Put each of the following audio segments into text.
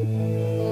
へ。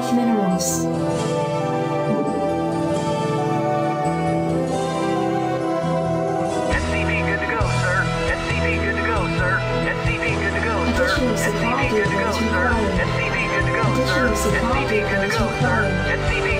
of minerals. SCV good to go, sir. SCV good to go, sir. SCV good to go, sir. SCV good to go, sir. SCV good to go, sir. SCV good to go, sir. SCV good to go, sir.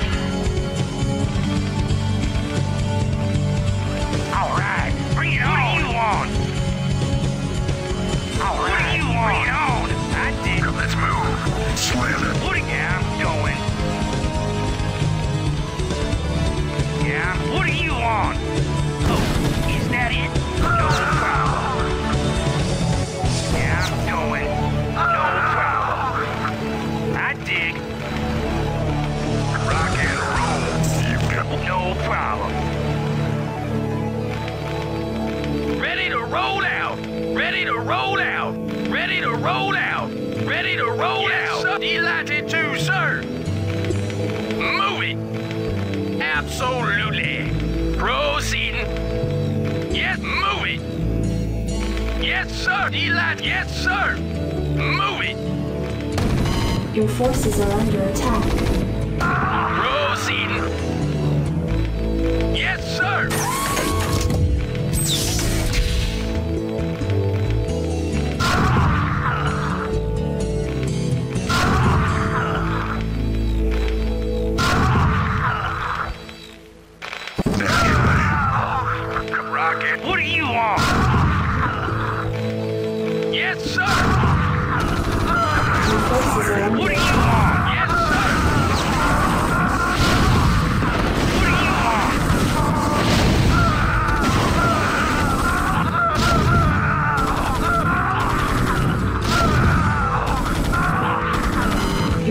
roll out. Ready to roll out. Ready to roll out. Ready to roll yes, out. Sir. Delighted to, sir. Move it. Absolutely. Proceeding. Yes, move it. Yes, sir. Delight. Yes, sir. Move it. Your forces are under attack. Proceeding. Yes, sir.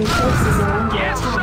Yes.